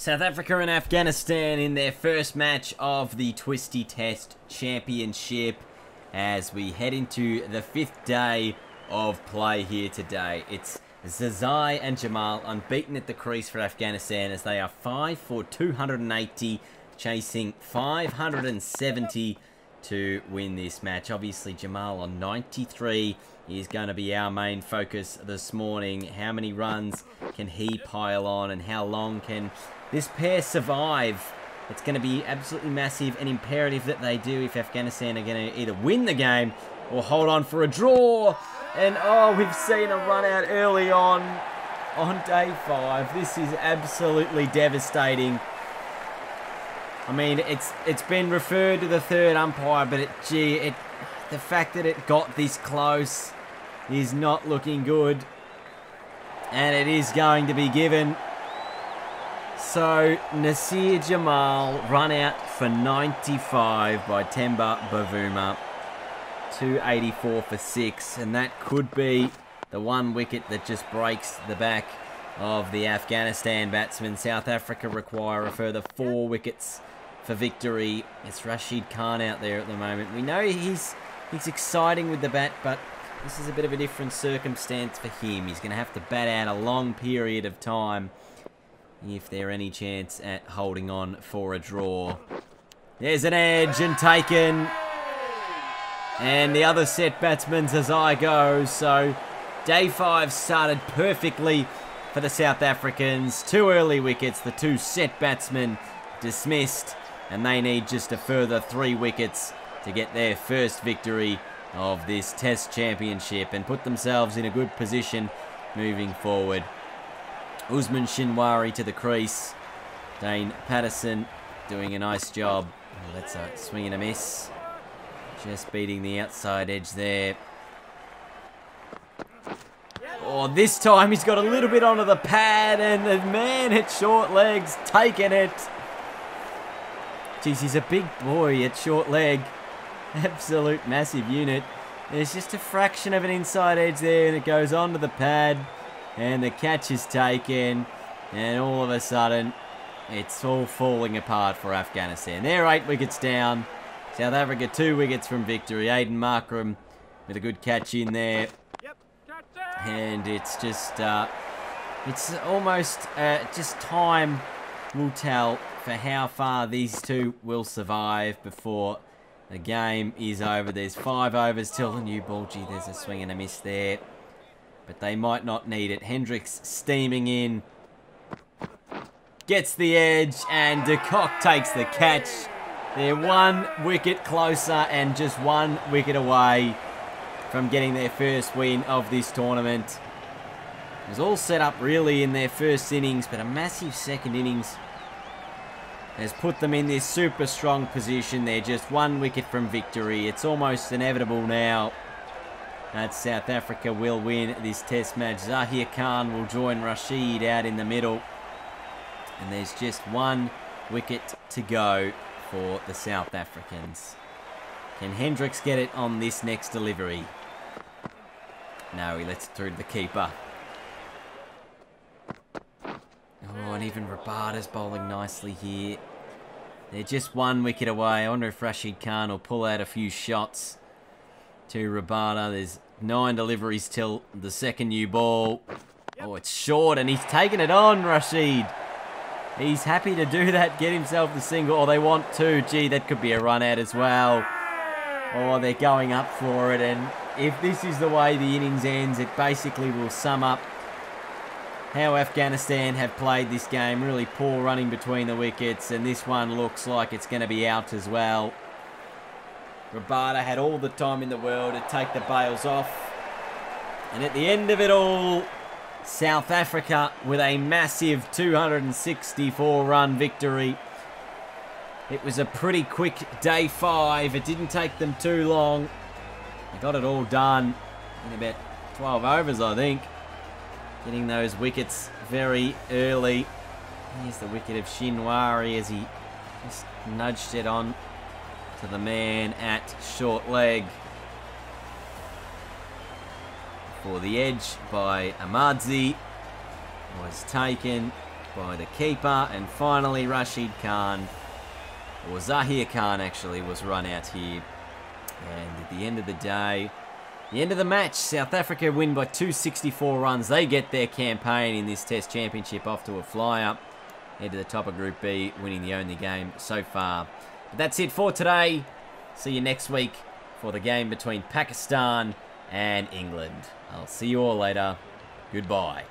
South Africa and Afghanistan in their first match of the Twistie Test Championship as we head into the fifth day of play here today. It's Zazai and Jamal unbeaten at the crease for Afghanistan as they are 5 for 280, chasing 570 to win this match. Obviously, Jamal on 93 is going to be our main focus this morning. How many runs can he pile on and how long can this pair survive? It's going to be absolutely massive and imperative that they do if Afghanistan are going to either win the game or hold on for a draw. And oh, we've seen a run out early on on day five. This is absolutely devastating. I mean, it's it's been referred to the third umpire, but it, gee, it, the fact that it got this close is not looking good. And it is going to be given. So, Nasir Jamal run out for 95 by Temba Bavuma. 284 for 6. And that could be the one wicket that just breaks the back of the Afghanistan batsmen. South Africa require a further four wickets for victory. It's Rashid Khan out there at the moment. We know he's he's exciting with the bat, but this is a bit of a different circumstance for him. He's going to have to bat out a long period of time if there any chance at holding on for a draw. There's an edge and taken. And the other set batsman's as I go. So day five started perfectly for the South Africans. Two early wickets. The two set batsmen dismissed. And they need just a further three wickets to get their first victory of this Test Championship and put themselves in a good position moving forward. Usman Shinwari to the crease. Dane Paterson doing a nice job. Oh, that's a swing and a miss. Just beating the outside edge there. Oh, this time he's got a little bit onto the pad and the man at short legs taking it. Jeez, he's a big boy at short leg. Absolute massive unit. There's just a fraction of an inside edge there and it goes onto the pad. And the catch is taken. And all of a sudden, it's all falling apart for Afghanistan. They're eight wickets down. South Africa two wickets from victory. Aiden Markram with a good catch in there. And it's just, uh, it's almost uh, just time will tell for how far these two will survive before the game is over. There's five overs till the new ball. Gee, there's a swing and a miss there. But they might not need it. Hendricks steaming in. Gets the edge and De Kock takes the catch. They're one wicket closer and just one wicket away from getting their first win of this tournament. It was all set up really in their first innings, but a massive second innings has put them in this super strong position. They're just one wicket from victory. It's almost inevitable now that South Africa will win this test match. Zahir Khan will join Rashid out in the middle. And there's just one wicket to go for the South Africans. Can Hendricks get it on this next delivery? No, he lets it through to the keeper. Oh, and even Rabada's bowling nicely here. They're just one wicket away. I wonder if Rashid Khan will pull out a few shots to Rabada. There's nine deliveries till the second new ball. Oh, it's short, and he's taking it on, Rashid. He's happy to do that, get himself the single. Oh, they want two. Gee, that could be a run out as well. Oh, they're going up for it, and if this is the way the innings ends, it basically will sum up how Afghanistan have played this game. Really poor running between the wickets, and this one looks like it's going to be out as well. Rabada had all the time in the world to take the bails off. And at the end of it all, South Africa with a massive 264 run victory. It was a pretty quick day five. It didn't take them too long. They got it all done in about 12 overs, I think. Getting those wickets very early. Here's the wicket of Shinwari as he just nudged it on to the man at short leg. For the edge by Ahmadzai was taken by the keeper. And finally, Rashid Khan, or Zahir Khan actually, was run out here. And at the end of the day, the end of the match, South Africa win by 264 runs. They get their campaign in this Test Championship off to a flyer. Head the top of Group B, winning the only game so far. But that's it for today. See you next week for the game between Pakistan and England. I'll see you all later. Goodbye.